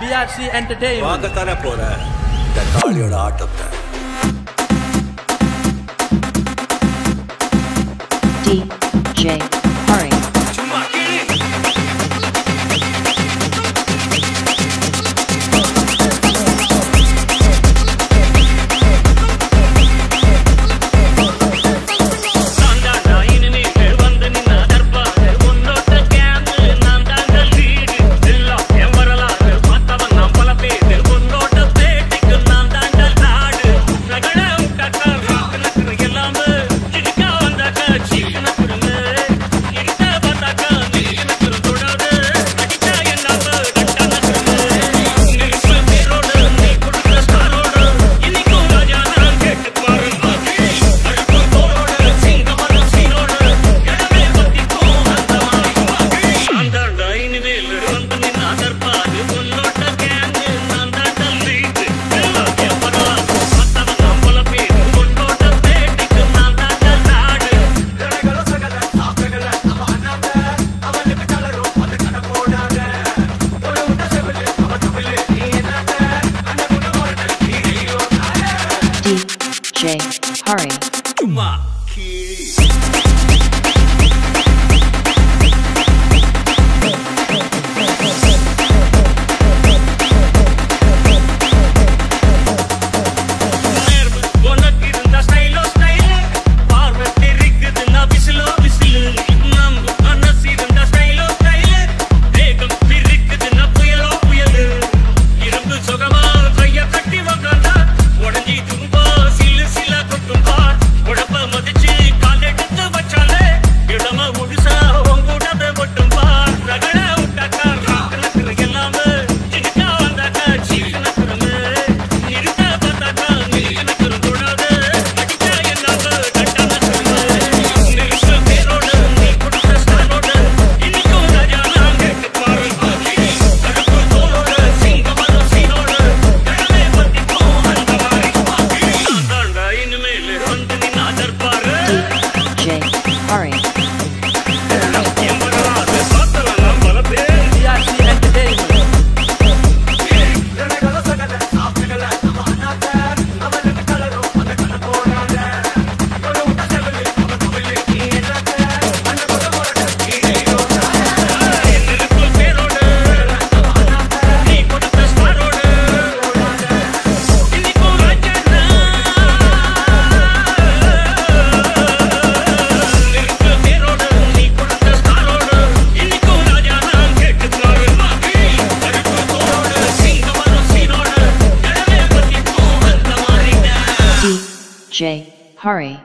PRC entertain வாங்கத்தானே போற இந்த தாலியோட ஆட்டத்தை DJ Hari. J. Harry.